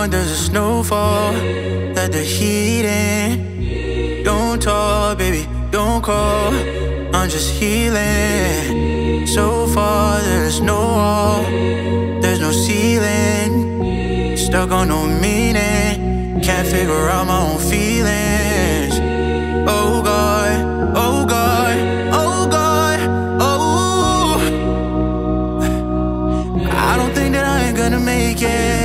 on, there's a snowfall. Let the heat in. Don't talk, baby, don't call. I'm just healing. So far, there's no wall, there's no ceiling. Stuck on no meaning. Can't figure out my own feelings. Oh God, oh God, oh God, oh. I don't think that I ain't gonna make it.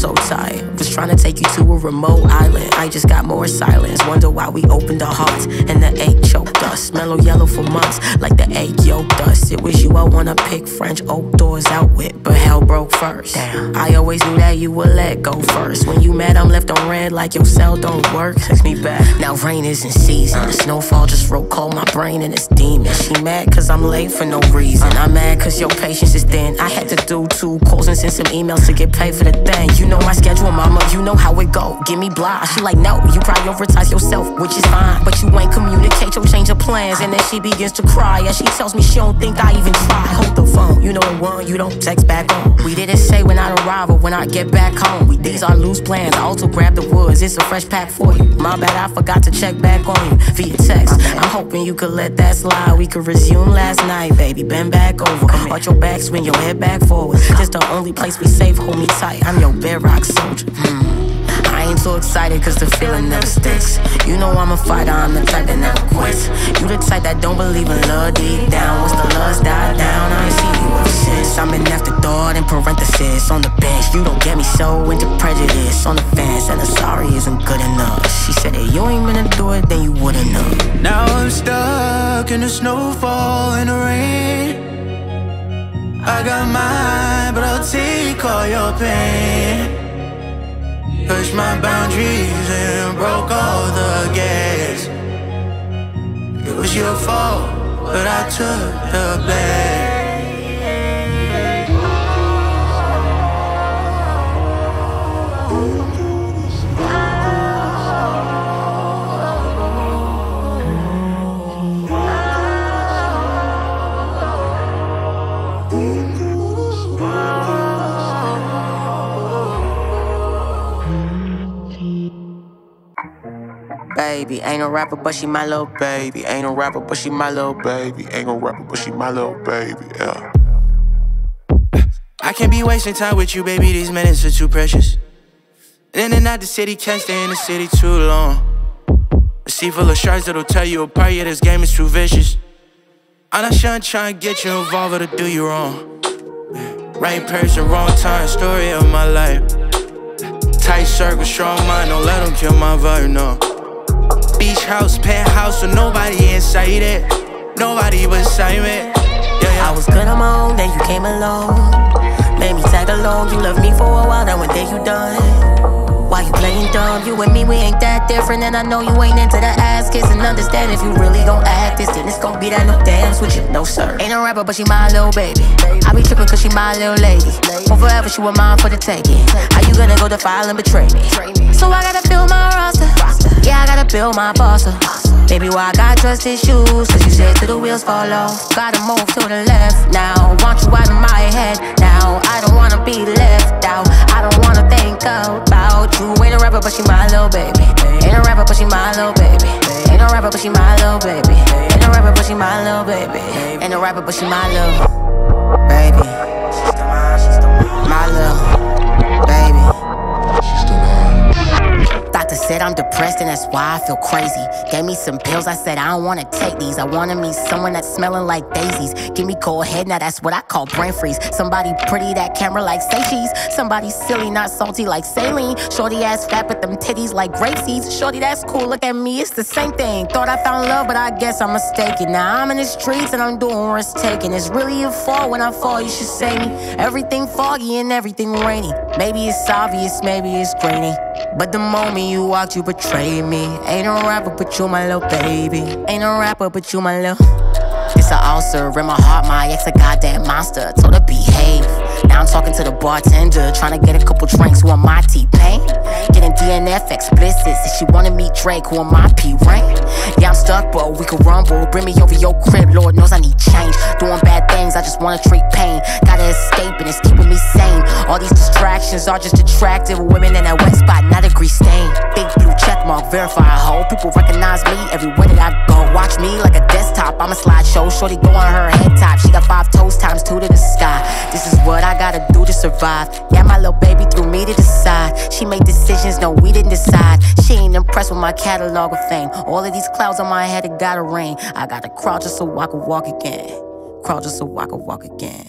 So tired. Was trying to take you to a remote island. I just got more silence. Wonder why we opened our hearts and the ache choked us. Mellow yellow for months, like the ache yoked us. It was you I wanna pick French oak doors out with, but hell broke first. Damn. I always knew that you would let go first. When you mad, I'm left on red like your cell don't work. Text me back. Now rain is in season. The snowfall just wrote cold my brain and it's demon. She mad cause I'm late for no reason. Uh. I'm mad cause your patience is thin. I had to do two calls and send some emails to get paid for the thing. You know my schedule, mama. You know how it go. Give me blah. She like, no, you prioritize yourself, which is fine. But you ain't communicate your change of plans. And then she begins to cry. And she tells me she don't think I even try. Hold the phone. You know the one you don't text back on. We didn't say when I arrive or when I get back home. We these are loose plans. I also grab the woods. It's a fresh pack for you. My bad, I forgot to check back on you via text. I'm hoping you could let that slide. We could resume last night, baby. Bend back over. Arch your back, swing your head back forward. This the only place we safe. Hold me tight. I'm your bedrock soldier. I excited cause the feeling never sticks. You know I'm a fighter, I'm the type that never quits. You the type that don't believe in love deep down. Once the lust die down, I ain't seen you ever since. I'm an afterthought in parenthesis on the bench. You don't get me so into prejudice on the fence, and a sorry isn't good enough. She said if you ain't gonna do it, then you wouldn't know. Now I'm stuck in the snowfall and the rain. I got mine, but I'll take all your pain. Pushed my boundaries and broke all the gas. It was your fault, but I took the blame. Baby, ain't no rapper, but she my little baby. Ain't no rapper, but she my little baby. Ain't no rapper, but she my little baby. Yeah. I can't be wasting time with you, baby. These minutes are too precious. In and out the city, can't stay in the city too long. A sea full of sharks that'll tear you apart. Yeah, this game is too vicious. I'm not trying to get you involved or to do you wrong. Right person, wrong time, story of my life. Tight circle, strong mind, don't let them kill my vibe, no. Beach house, penthouse, with nobody inside it. Nobody beside me. Yeah, yeah. I was good on my own, then you came along. Made me tag along, you loved me for a while, then one day you done. Why you playing dumb? You and me, we ain't that different, and I know you ain't into the ass kiss and understand if you really gon' act this, then it's gon' be that no dance with you, no sir. Ain't no rapper, but she my little baby. I be trippin' cause she my little lady. For forever, she was mine for the taking. How you gonna go defile and betray me? So I gotta fill my roster. Yeah, I my boss up. Baby, why I got trust issues? Cause you said till the wheels fall off. Gotta move to the left now. Want you out of my head now. I don't wanna be left out. I don't wanna think about you. Ain't a rapper, but she my little baby. Ain't a rapper, but she my little baby. Ain't a rapper, but she my little baby. Ain't a rapper, but she my little baby. Ain't a rapper, but she my little baby. My little Doctor said I'm depressed and that's why I feel crazy. Gave me some pills, I said I don't wanna take these. I wanna meet someone that's smelling like daisies. Give me cold head, now that's what I call brain freeze. Somebody pretty, that camera like say cheese. Somebody silly, not salty like saline. Shorty ass fat, but them titties like grape seeds. Shorty, that's cool, look at me, it's the same thing. Thought I found love, but I guess I'm mistaken. Now I'm in the streets and I'm doing risk taking. It's really a fall when I fall, you should say me. Everything foggy and everything rainy. Maybe it's obvious, maybe it's grainy. But the moment you walked, you betrayed me. Ain't no rapper, but you my little baby. Ain't no rapper, but you my little. It's an ulcer in my heart, my ex a goddamn monster. Told her behave. Now I'm talking to the bartender, trying to get a couple drinks. Who am I, T-Pain? Getting DNF explicit. Said she wanna meet Drake, who am I, P-Rain? Yeah, I'm stuck, but we can rumble. Bring me over your crib, Lord knows I need change. Doing bad things, I just wanna treat pain. Gotta escape, and it's keeping me sane. All these distractions are just attractive. Women in that wet spot, not a grease stain. Big blue check mark, verify a hoe. People recognize me everywhere that I go. Watch me like a desktop, I'm a slideshow. Shorty go on her head top. She got five toes times two to the sky. This is what I gotta do to survive. Yeah, my little baby threw me to the side. She made decisions, no, we didn't decide. She ain't impressed with my catalog of fame. All of these clouds on my head, it gotta rain. I gotta crawl just so I can walk again. Crawl just so I can walk again.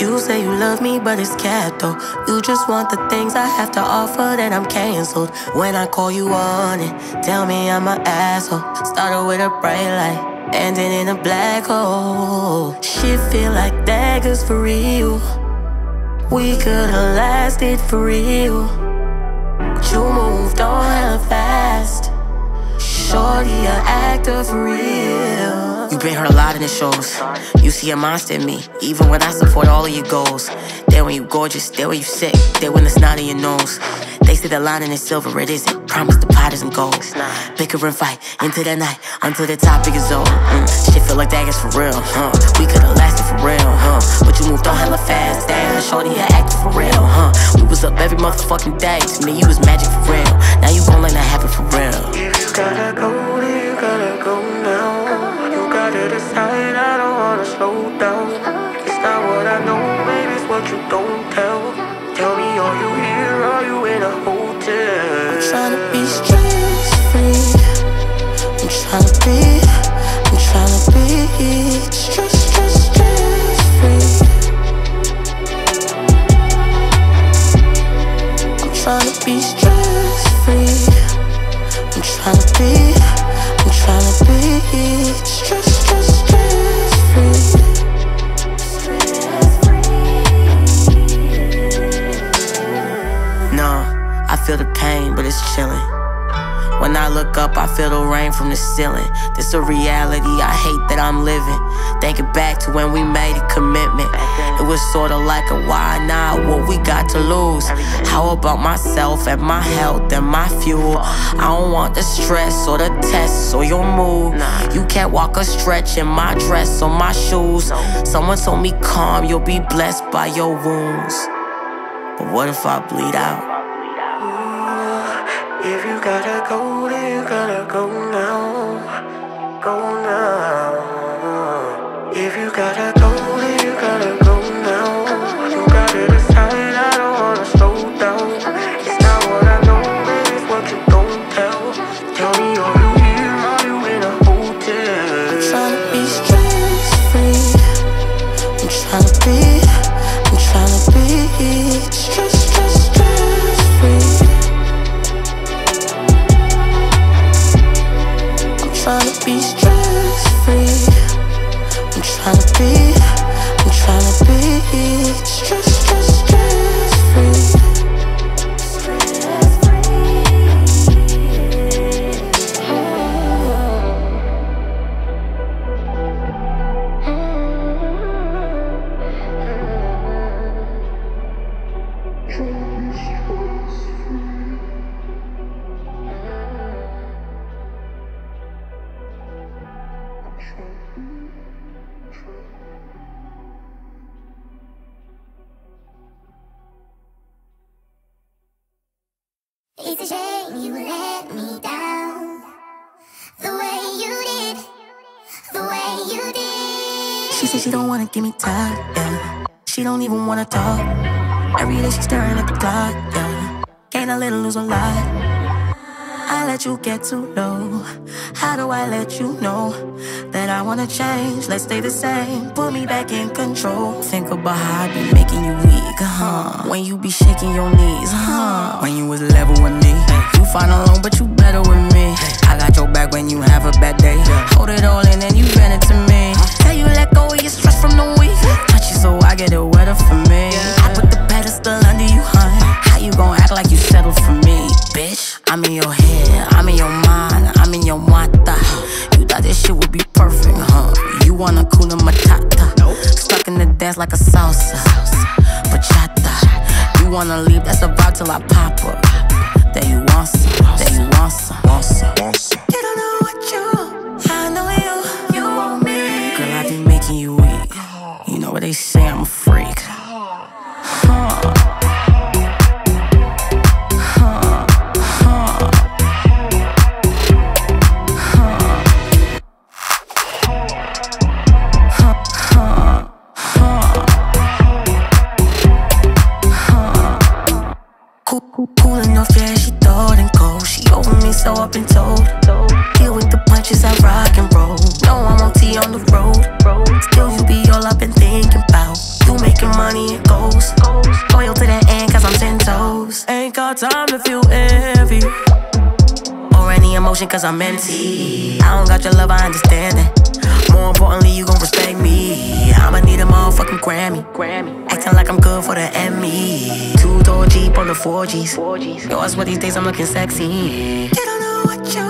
You say you love me, but it's cat though. You just want the things I have to offer, then I'm canceled. When I call you on it, tell me I'm an asshole. Started with a bright light, ending in a black hole. Shit feel like daggers for real. We could've lasted for real. But you moved on hella fast. Shorty, an actor for real. You been hurt a lot in the shows. You see a monster in me, even when I support all of your goals. There when you gorgeous, there when you sick, there when it's not in your nose. They say the lining is silver, it isn't. Promise the pot isn't gold. Bicker and fight into the night until the topic is over. Mm. Shit feel like daggers for real, huh? We could've lasted for real, huh? But you moved on hella fast, damn. Shorty, you acting for real, huh? We was up every motherfucking day. To me, you was magic for real. Now you gon' let that happen for real. You gotta go, you gotta go now. You gotta decide, I don't wanna slow down. It's not what I know, baby, it's what you don't tell. Tell me, are you here, are you in a hotel? I'm tryna be stress free. I'm tryna be, I'm tryna be stress, stress, stress free. I'm tryna be stress free. I'm tryna be, tryna be stress, stress, stress free. No, I feel the pain, but it's chilling. When I look up, I feel the rain from the ceiling. This a reality I hate that I'm living. Thinking back to when we made a commitment. It was sorta like a why not? What we got to lose? How about myself and my health and my fuel? I don't want the stress or the tests or your mood. You can't walk a stretch in my dress or my shoes. Someone told me calm, you'll be blessed by your wounds. But what if I bleed out? If you gotta go, then you gotta go now. Go now. You gotta She don't wanna give me time, yeah. She don't even wanna talk. Every day she's staring at the clock, yeah. Can't I let her lose a lot? I let you get too low. How do I let you know that I wanna change? Let's stay the same. Put me back in control. Think about how I be making you weak, huh? When you be shaking your knees, huh? When you was level with me, you fine alone, but you better with me. I got your back when you have a bad day. Hold it all in and you bend it to me. Tell you let go of your stress from the week. Touch you so I get it wetter for me. I put the pedestal under you, hun. How you gon' act like you settled for me, bitch? I'm in your head, I'm in your mind, I'm in your mata. You thought this shit would be perfect, huh? You wanna kuna matata? Stuck in the dance like a salsa, bachata. You wanna leave? That's a vibe till I pop up. That you want some, that you want some, want some, want some. Cause I'm empty. I don't got your love, I understand that. More importantly, you gon' respect me. I'ma need a motherfucking Grammy. Grammy. Acting like I'm good for the Emmy. Two door Jeep on the 4Gs. Yo, I swear these days I'm looking sexy. You don't know what you,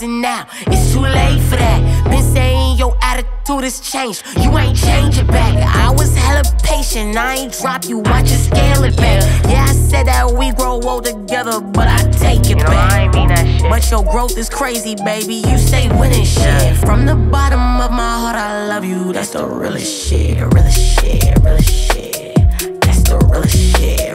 apologizing now? It's too late for that. Been saying your attitude has changed. You ain't change it back. I was hella patient. I ain't drop you. I just scale it back. Yeah, I said that we grow old together, but I take it back. I ain't mean that shit. But your growth is crazy, baby. You say winning shit. From the bottom of my heart, I love you. That's the realest shit. Realest shit. Realest shit. That's the. Realest shit.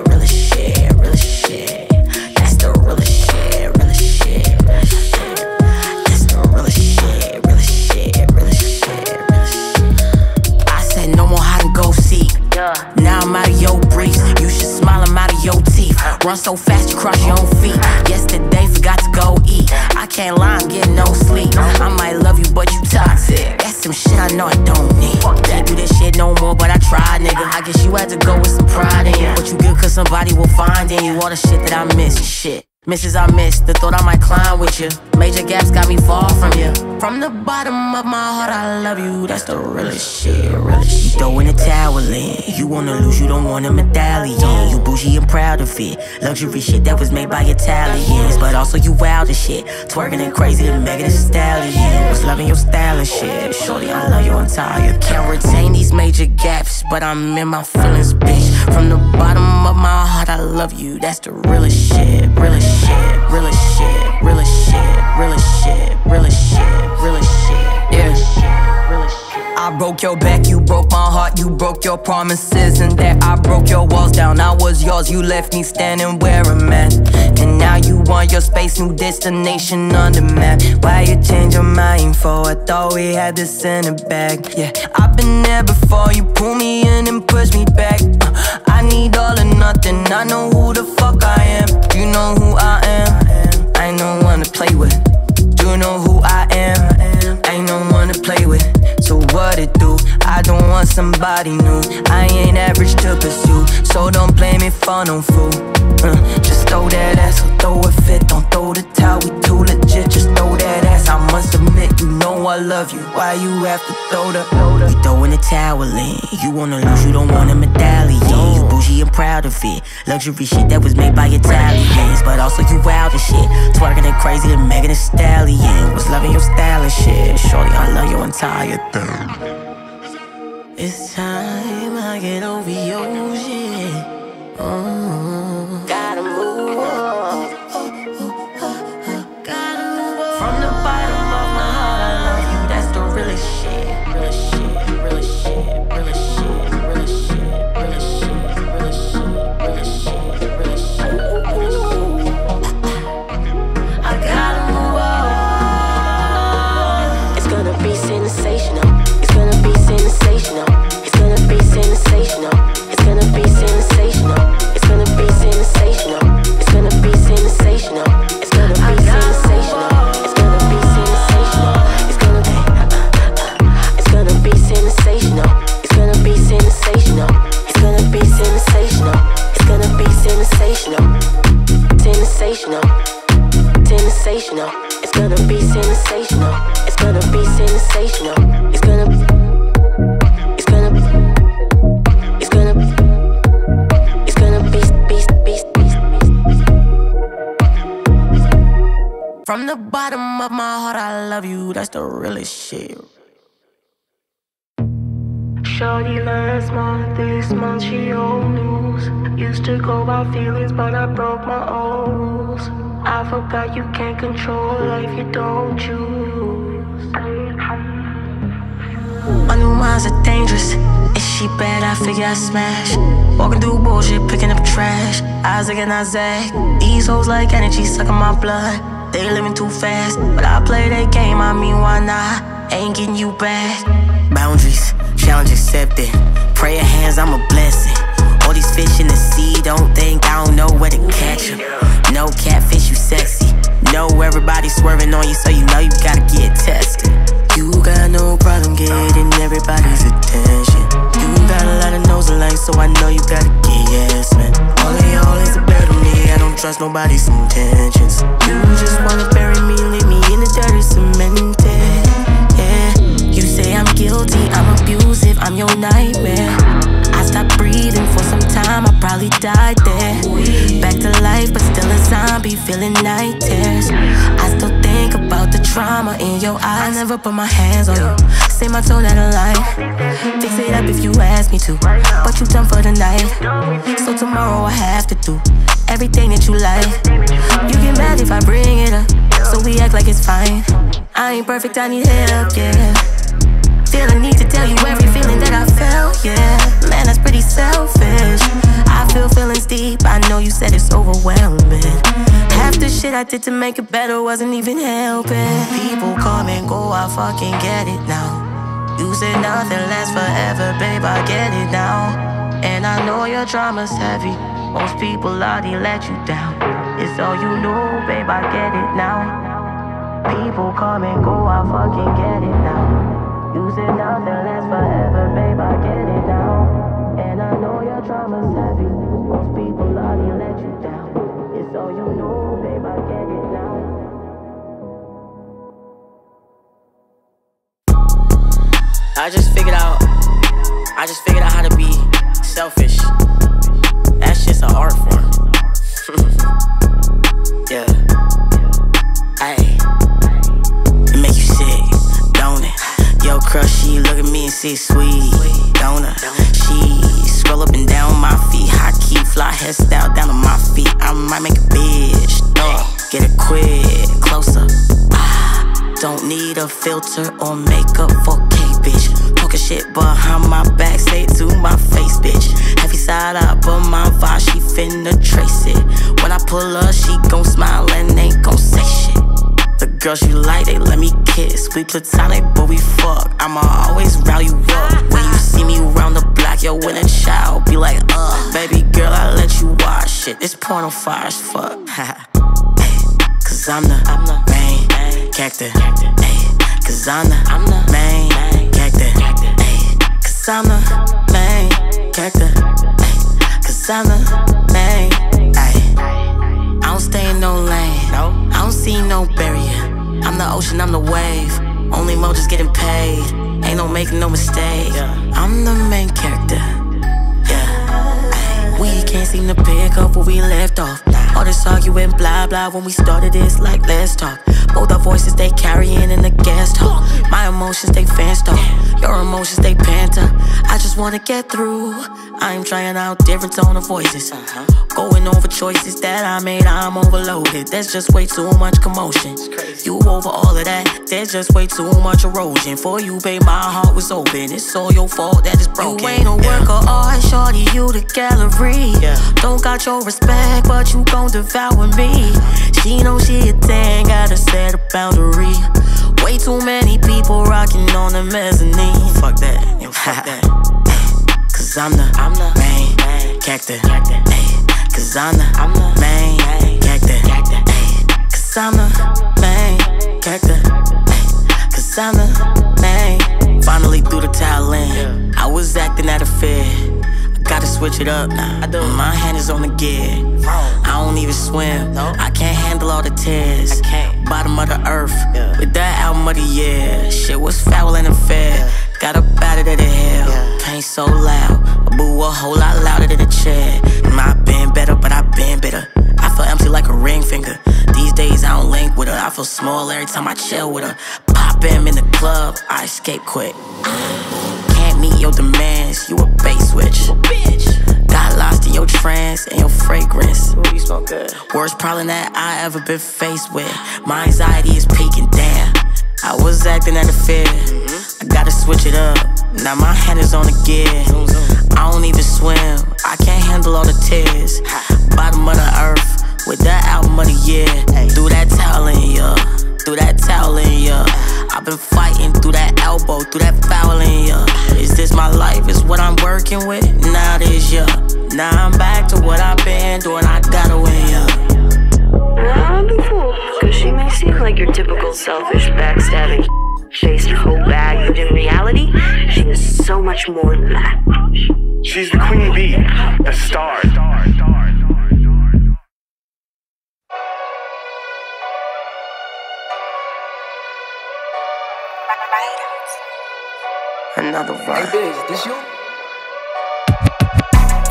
Run so fast you cross your own feet. Yesterday forgot to go eat. I can't lie, I'm getting no sleep. I might love you, but you toxic. That's some shit I know I don't need. Can't do this shit no more, but I tried, nigga. I guess you had to go with some pride in you. But you good cause somebody will find in you all the shit that I miss. Shit. Misses I missed, the thought I might climb with you. Major gaps got me far from you. From the bottom of my heart, I love you. That's the realest shit, realest shit. Throwing a towel in. You wanna lose, you don't want a medallion. You bougie and proud of it. Luxury shit that was made by Italians. But also you wild as shit. Twerking and crazy and Megan Thee Stallion. Was loving your style and shit. Shorty, I love your entire. Can't retain these major gaps, but I'm in my feelings, bitch. From the bottom of my heart, I love you. That's the realest shit, realest shit, shit, your promises, and that I broke your walls down. I was yours, you left me standing where I'm at. And now you want your space, new destination on the map. Why you change your mind for? I thought we had this in the bag. Yeah, I've been there before, you pull me in and push me back. Uh, I need all or nothing, I know who the fuck I am. You know who I am. I ain't no one to play with. You know who I am. I ain't no one to play with. So what it do? I don't want somebody new. I ain't average to pursue. So don't blame me for no fool. Uh, just throw that ass or throw a fit. Don't throw the towel, we too legit. Just throw that ass. I must admit, you know I love you. Why you have to throw the. You throwing a towel in. You wanna lose, you don't want a medallion. And proud of it. Luxury shit that was made by Italians, but also you wild and shit. Twerking it crazy and Megan Thee Stallion. Was loving your style and shit. Shorty, I love your entire thing. It's time I get over your shit. Oh, the realest shit. Shorty last month, this month she old news. Used to go by feelings, but I broke my own rules. I forgot you can't control life you don't choose. My new minds are dangerous. Is she bad? I figure I smash. Walking through bullshit, picking up trash. Isaac and Isaac. These hoes like energy sucking my blood. They living too fast, but I play that game. I mean, why not? Ain't getting you back. Boundaries, challenge accepted. Prayer hands, I'm a blessing. All these fish in the sea don't think I don't know where to catch catch 'em. No catfish, you sexy. Know everybody swerving on you, so you know you gotta get tested. You got no problem getting everybody's attention. You got a lot of nose alike, so I know you gotta get yes, man. All of y'all is a better me. I don't trust nobody's intentions. You just wanna bury me, leave me in the dirty cemented. Yeah, you say I'm guilty, I'm abusive, I'm your nightmare. I stopped breathing for some time, I probably died there. Back to life, but still a zombie, feeling night tears. I still think about the trauma in your eyes. I never put my hands on you. Say my tone out of line. Fix it up if you ask me to. But you done for the night. So tomorrow I have to do everything that you like. You get mad if I bring it up. So we act like it's fine. I ain't perfect, I need help, yeah. Feel the need to tell you every feeling that I felt, yeah. Man, that's pretty selfish. I feel feelings deep, I know you said it's overwhelming. Half the shit I did to make it better wasn't even helping. People come and go, I fucking get it now. You said nothing lasts forever, babe, I get it now. And I know your drama's heavy. Most people already let you down. It's all you know, babe, I get it now. People come and go, I fucking get it now. You said nothing lasts forever, babe, I get it now. And I know your drama's heavy. Most people already let you down. It's all you know, babe, I get it now. I just figured out, I just figured out how to be selfish. That's just an art form. yeah. Yo, crush, she look at me and see sweet, don't her? She scroll up and down my feet, high key, fly hairstyle down to my feet. I might make a bitch, no, get it quick, closer. Ah, don't need a filter or makeup for K, bitch. Talking shit behind my back, say it to my face, bitch. Heavy side up, but my vibe, she finna trace it. When I pull up, she gon' smile and ain't gon' say shit. The girls you like, they let me kiss. We platonic, but we fuck. I'ma always round you up. When you see me round the block, yo, when a child be like, uh, baby girl, I let you watch shit. This porno fire as fuck. Cause I'm the, I'm the main character. Cause I'm the, I'm the main character. Cause I'm the main character. Cause I'm the main. I don't stay in no lane. No. I don't see no barrier. I'm the ocean, I'm the wave. Only mo just getting paid. Ain't no making no mistake. I'm the main character. Yeah. We can't seem to pick up where we left off. All this arguing, blah blah. When we started this, like let's talk. Both our voices they carrying in the gas talk. My emotions they fast talk. Your emotions they panta. I just wanna get through. I'm trying out different tone of voices. Uh-huh. Going over choices that I made, I'm overloaded. There's just way too much commotion. You over all of that, there's just way too much erosion. For you, babe, my heart was open. It's all your fault that it's broken. You ain't a work of art, shorty, you the gallery. Don't got your respect, but you gon' devour me. She know she a 10, gotta set a boundary. Way too many people rocking on the mezzanine. Fuck that, yo, fuck that. Cause I'm the, I'm the main character. Ay, Cause I'm the, I'm the main character. Ay, Cause I'm the main character. Ay, Cause I'm the main. Finally through the towel in. I was acting out of fear. I gotta switch it up now. My hand is on the gear. I don't even swim. I can't handle all the tears. Bottom of the earth. With that album of the year. Shit was foul and unfair. Got up out of the hell. Pain so loud. I boo a whole lot louder than a chair. I been better, but I been bitter. I feel empty like a ring finger. These days I don't link with her. I feel small every time I chill with her. Pop him in the club, I escape quick. Can't meet your demands, you a base switch. Got lost in your trance and your fragrance. you smell good. Worst problem that I ever been faced with. My anxiety is peaking, damn. I was acting out of fear. Mm-hmm. I gotta switch it up. Now my hand is on the gear. I don't even swim. I can't handle all the tears. Bottom of the earth with that album of the year. Threw that towel in ya. Threw that towel in ya. I've been fighting through that elbow, through that foul in ya. Is this my life? Is what I'm working with? Now this ya. Now I'm back to what I've been doing. I gotta win ya. I'll be fooled, because she may seem like your typical selfish, backstabbing, faced hoe bag, but in reality, she is so much more than that. She's the queen bee, the star. Another one. Hey, bitch, this you?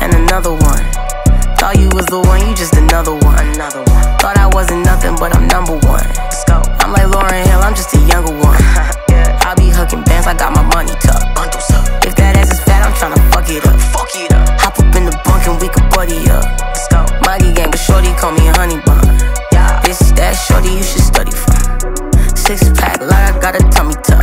and another one. Thought you was the one, you just another one. Another one. Thought I wasn't nothing, but I'm number one. Let's go. I'm like Lauryn Hill, I'm just a younger one. I be hooking bands, I got my money tucked. Bundles up. If that ass is fat, I'm tryna fuck it up. Fuck it up. Hop up in the bunk and we can buddy up. Let's go. Maggie gang, but shorty call me honey bun. Yeah. This that shorty you should study from. Six pack like I got a tummy tuck.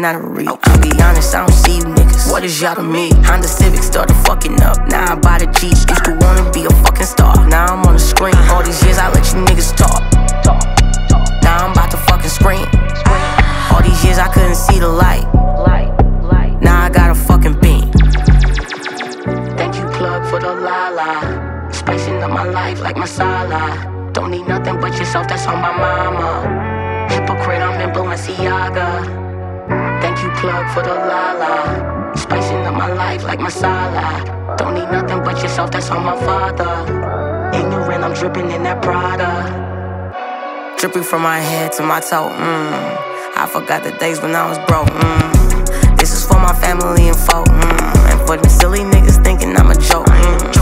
Not a read. I'll be honest, I don't see you niggas. What is y'all to me? Honda Civic started fucking up. Now I buy the Jeep. Used to wanna be a fucking star. Now I'm on the screen. All these years I let you niggas talk. Now I'm about to fucking scream. All these years I couldn't see the light. Now I got a fucking beam. Thank you, plug, for the la la. Spicing up my life like masala. Don't need nothing but yourself, that's on my mama. Hypocrite, I'm in Balenciaga. You, plug, for the la la. Spicing up my life like masala. Don't need nothing but yourself, that's all my father. Ignorant, I'm dripping in that Prada. Dripping from my head to my toe, mmm. I forgot the days when I was broke, mmm. This is for my family and folk, mmm. And for them silly niggas thinking I'm a joke, mmm.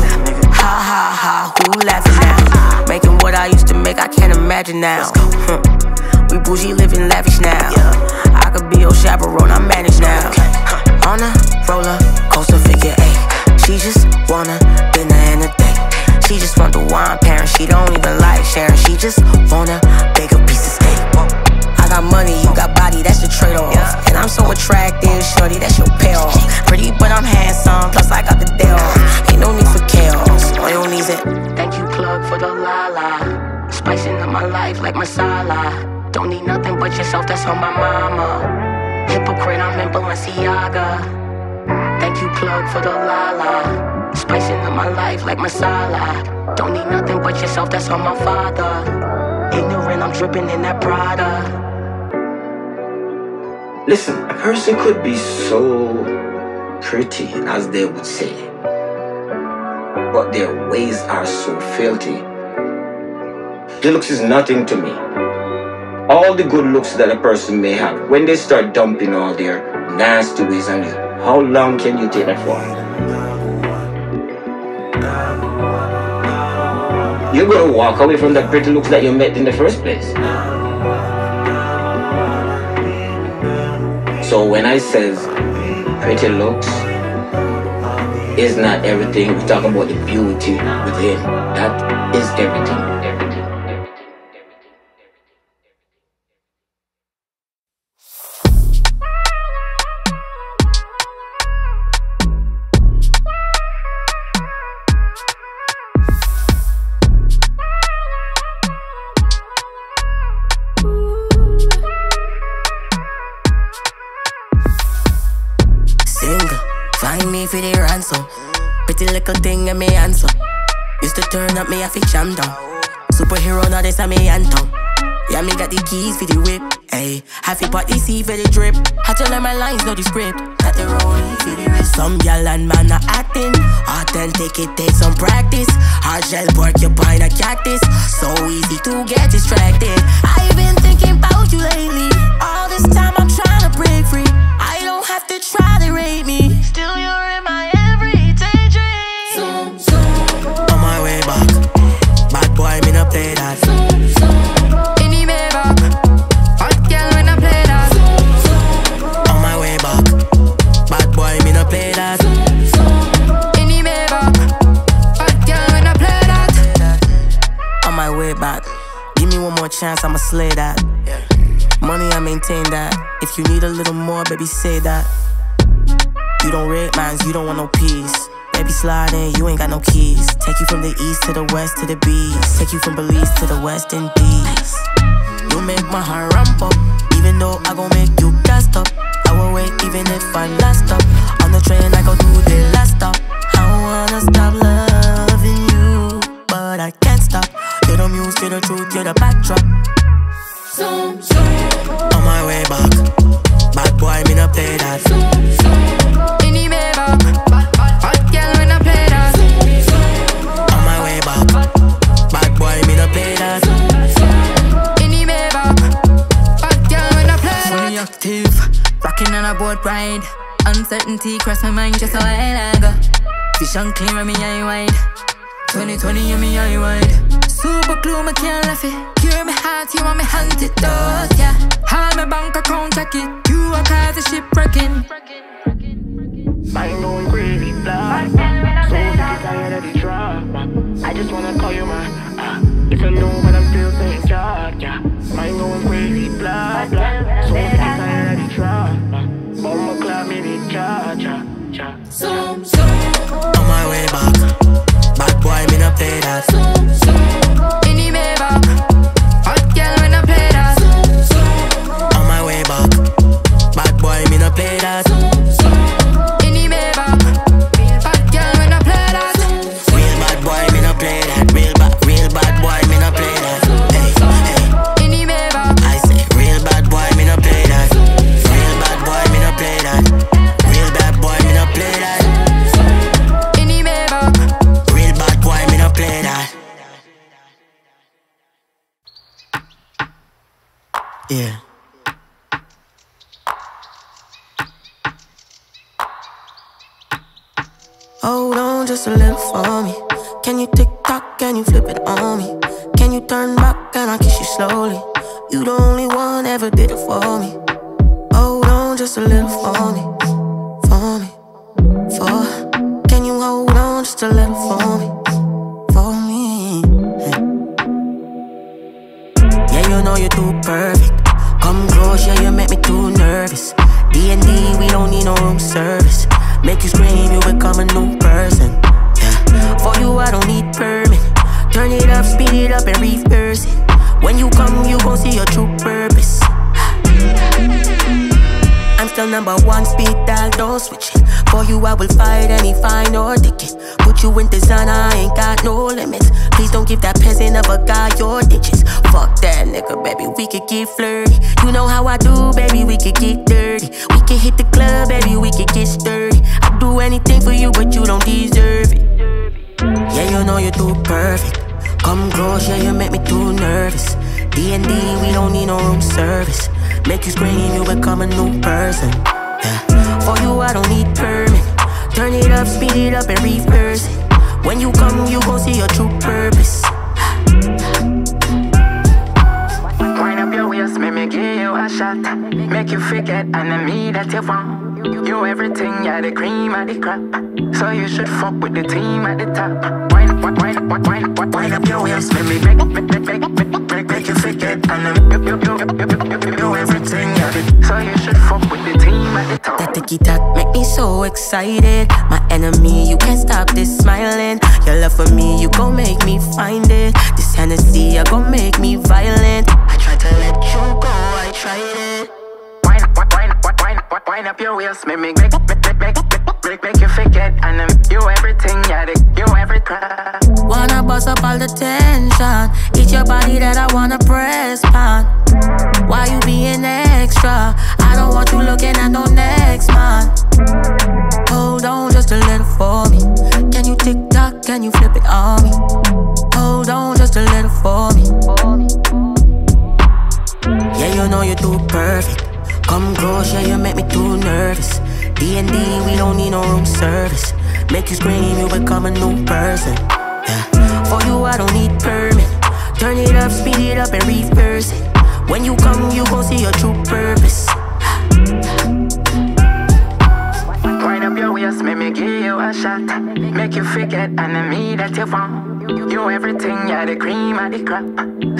Ha ha ha, who laughing now? Making what I used to make, I can't imagine now. We bougie living lavish now. I could be your chaperone, I manage now. On a roller coaster figure eight. She just wanna dinner and a date. She just want the wine parent. She don't even like sharing. She just wanna bake a piece of steak. I got money, you got body, that's the trade-off. And I'm so attractive, shorty, that's your payoff. Pretty, but I'm handsome, plus I got the off. Ain't no need for your knees and thank you, plug, for the la la. Spicing up my life like masala. Don't need nothing but yourself, that's on my mama. Hypocrite, I'm in Balenciaga. Thank you, plug, for the la la. Spicing up my life like masala. Don't need nothing but yourself, that's on my father. Ignorant, I'm dripping in that Prada. Listen, a person could be so pretty, as they would say, but their ways are so filthy. Looks is nothing to me. All the good looks that a person may have, when they start dumping all their nasty ways on you, how long can you take that for? You're gonna walk away from the pretty looks that you met in the first place. So when I says pretty looks is not everything, we talk about the beauty within. That is everything. everything. Jam down. Superhero now this a me anthem. Yeah, me got the keys for the whip. Hey, half it party see for the drip. Had to learn my lines, know the script. Got the rolling for the wrist. Some gal and man are acting. Authentic, it takes some practice. Hard shell porcupine a cactus. So easy to get distracted. I've been thinking about you lately. All this time I'm trying to break free. Chance, I'ma slay that. Money, I maintain that. If you need a little more, baby, say that. You don't rate mines, you don't want no peace. Baby, slide in, you ain't got no keys. Take you from the east to the west to the beast. Take you from Belize to the West Indies. You make my heart ramp up, even though I gon' make you gassed up. I will wait even if I'm last up. On the train, I go do the last stop. I wanna stop The muse, you're the truth, you're the backdrop. Zoom, zoom. On my way back, bad boy, me no play that. Any me back. Hot girl when I play that. On my way back, bad boy, me no play that. Any me back. Hot girl when I play that. Fully active, rocking on a boat ride. Uncertainty cross my mind just a while ago. Vision clear on me eye wide. 2020 on me eye wide. Super glue, me can't left it. Cure me heart, you want me hunted dog, yeah. All my bank account check it. You a cause the ship wrecking. Mind going crazy, blah. So sick and tired of the drama. I just wanna call you my. Uh, it's a no, for. Can you hold on just a little for me, guy your ditches. Fuck that nigga, baby, we could get flirty. You know how I do, baby, we could get dirty. We could hit the club, baby, we could get sturdy. I'd do anything for you, but you don't deserve it. Yeah, you know you're too perfect. Come close, yeah, you make me too nervous. D&D, we don't need no room service. Make you scream, you become a new person. Yeah. For you, I don't need permit. Turn it up, speed it up, and reverse it. When you come, you gon' see your true purpose. Shot. Make you forget enemy that you want. You everything, yeah, the cream of the crop. So you should fuck with the team at the top. Wind, wind, wind, wind, wind, wind up your waist, make me make, make, make, make, make, make you forget enemy. You, you, you, you, you, you everything, yeah. So you should fuck with the team at the top. That ticky tack make me so excited. My enemy, you can't stop this smiling. Your love for me, you gon' make me find it. This Hennessy, you gon' make me violent. I tried Tried it. Wind, wind, wind, wind, wind up your waist, make me make, make, make, make, make, make you forget enemy. You everything, yeah, you every crap. Wanna bust up all the tension. Eat your body that I wanna press pan. Why you being extra? I don't want you looking at no next man. Hold on just a little for me. Can you tick tock? Can you flip it on me? Hold on just a little for me. Yeah, you know you're too perfect. Come close, yeah, you make me too nervous. DND, we don't need no room service. Make you scream, you become a new person. Yeah. For you, I don't need permit. Turn it up, speed it up, and reverse it. When you come, you gon' see your true purpose. Wind up your waist, make me give you a shot. Make you forget enemy that you want. You everything, yeah, the cream of the crop.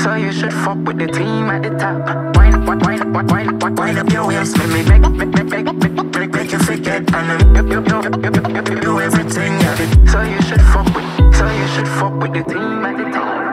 So you should fuck with the team at the top. Wind, wind, wind, wind, wind, wind, wind up your waist, make me make, make, make, make, make, make, make you forget enemy. You, you, you, you, you, you, you everything, yeah. So you should fuck with, so you should fuck with the team at the top.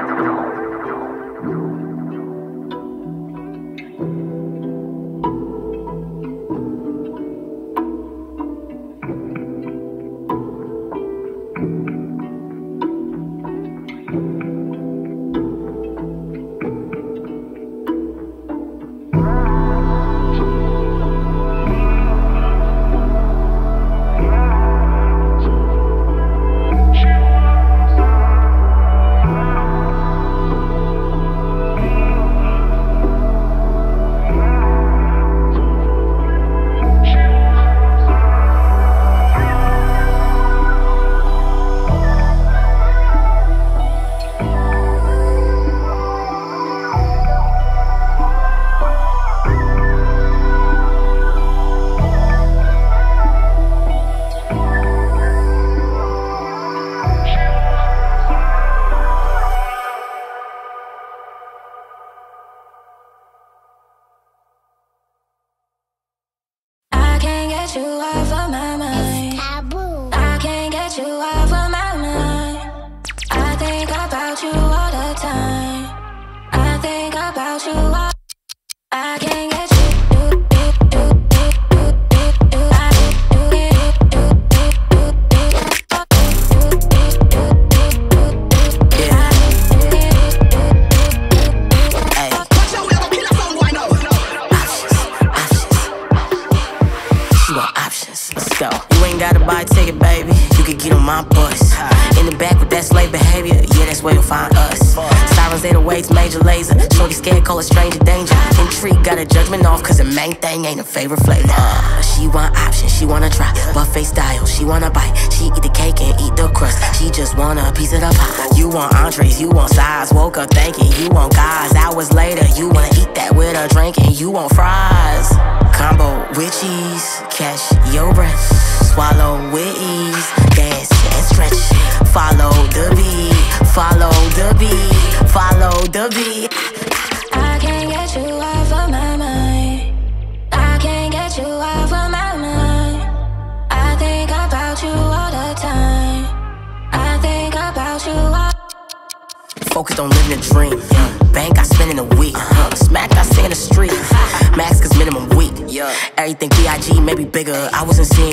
Swallow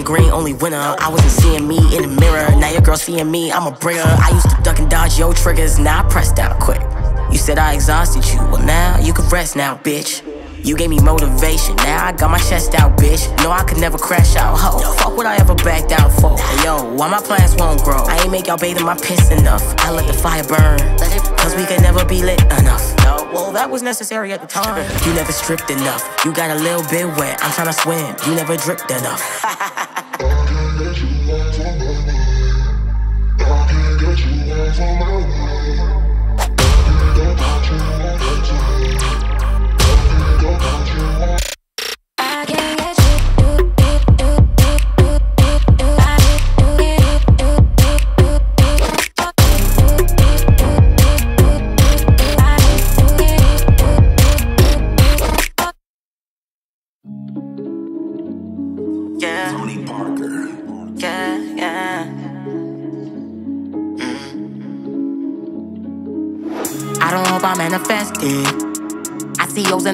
Green, only winter. I wasn't seeing me in the mirror. Now your girl seeing me, I'm a bringer. I used to duck and dodge your triggers, now I press down quick. You said I exhausted you, well now you can rest now, bitch. You gave me motivation, now I got my chest out, bitch. No, I could never crash out, ho. Fuck would I ever back down for? Yo, why my plants won't grow? I ain't make y'all bathe in my piss enough. I let the fire burn, cause we could never be lit enough. Well, that was necessary at the time. You never stripped enough. You got a little bit wet. I'm trying to swim. You never dripped enough.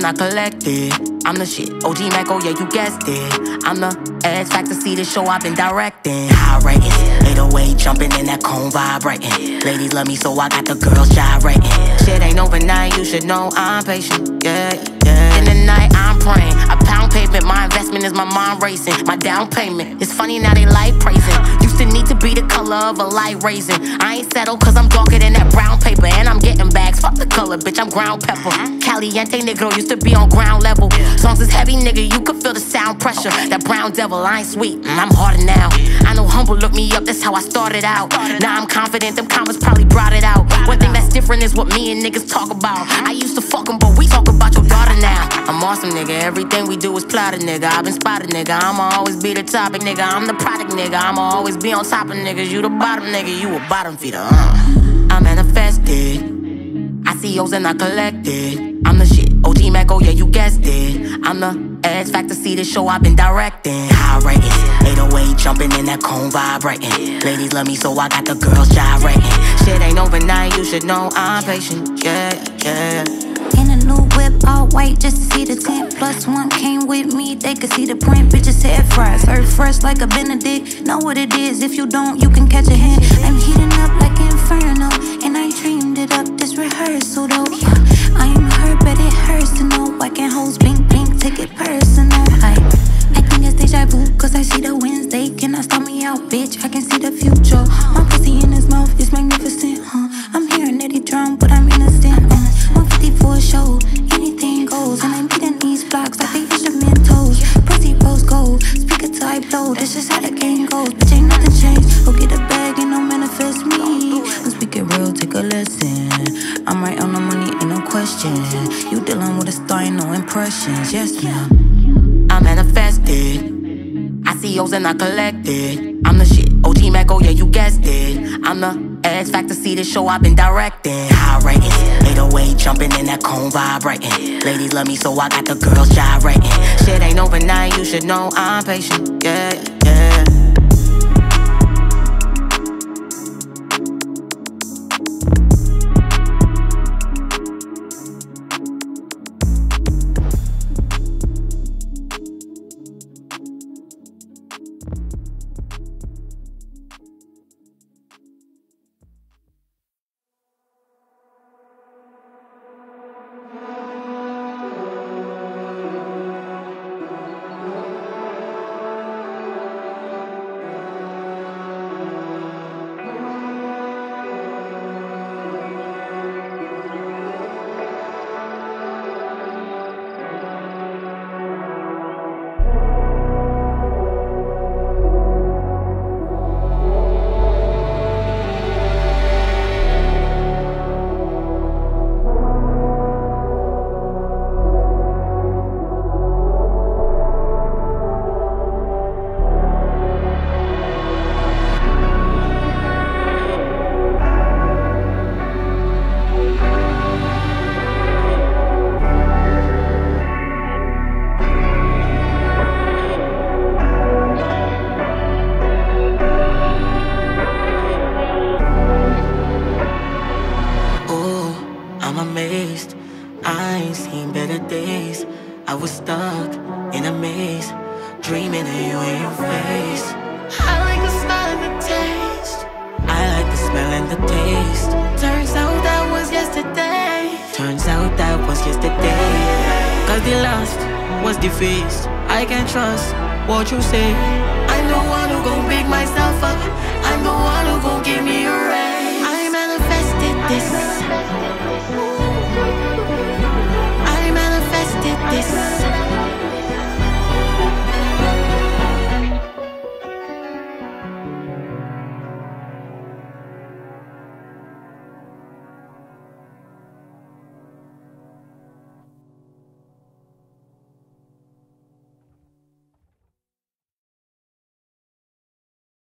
I collect it. I'm the shit. OG Mac, oh yeah, you guessed it. I'm the X Factor, see the show I've been directing. High rating, 808 jumping in that cone vibrating. Ladies love me, so I got the girls gyrating. Shit ain't overnight, you should know I'm patient. Yeah, yeah. In the night, I'm praying. A pound pavement, my investment is my mind racing. My down payment. It's funny now they like praising. Used to need to be the color of a light raisin. I ain't settled cause I'm darker than that brown paper. And I'm getting bags. Fuck the color, bitch, I'm ground pepper. Caliente nigga used to be on ground level. Songs is heavy, nigga, you could feel the sound pressure. That brown devil, I ain't sweet, mm, I'm harder now. I know humble looked me up, that's how I started out. Now I'm confident, them comments probably brought it out. One thing that's different is what me and niggas talk about. I used to fuck 'em, but we talk about your now. I'm awesome, nigga, everything we do is plotted, nigga. I've been spotted, nigga. I'ma always be the topic, nigga. I'm the product, nigga. I'ma always be on top of niggas. You the bottom, nigga. You a bottom feeder, uh. I manifested. I see O's and I collect it. I'm the shit. OG Mac, oh yeah, you guessed it. I'm the X Factor, see the show I've been directing. High rating, 808 jumping in that cone vibrating. Ladies love me, so I got the girls gyrating. Shit ain't overnight, you should know I'm patient. Yeah, yeah. Whip, all white, just to see the tint. Plus one came with me, they could see the print. Bitches head fries, served fresh like a Benedict. Know what it is, if you don't, you can catch a hint. I'm heating up like inferno, and I dreamed it up this rehearsal though. I am hurt, but it hurts to know I can hold blink, blink, take it personal. I, I think it's deja vu, cause I see the they cannot stop me out, bitch. I can see the future. My pussy in his mouth is magnificent, huh? I'm hearing that he drunk, but I'm innocent. Uh, 150 for speaker till I blow. That's just how the game goes. Bitch, ain't nothing changed. Go get a bag and don't manifest me. I'm speaking real, take a lesson. I'm right on the money, ain't no question. You dealing with a star, ain't no impressions. Yes, ma'am. I manifested. I see O's and I collected. I'm the shit. OG Mac, oh yeah, you guessed it. I'm the X Factor, see the show I've been directing. High rating, 808 jumping in that cone vibrating. Ladies love me, so I got the girls gyrating. Shit ain't overnight, you should know I'm patient. Yeah, yeah.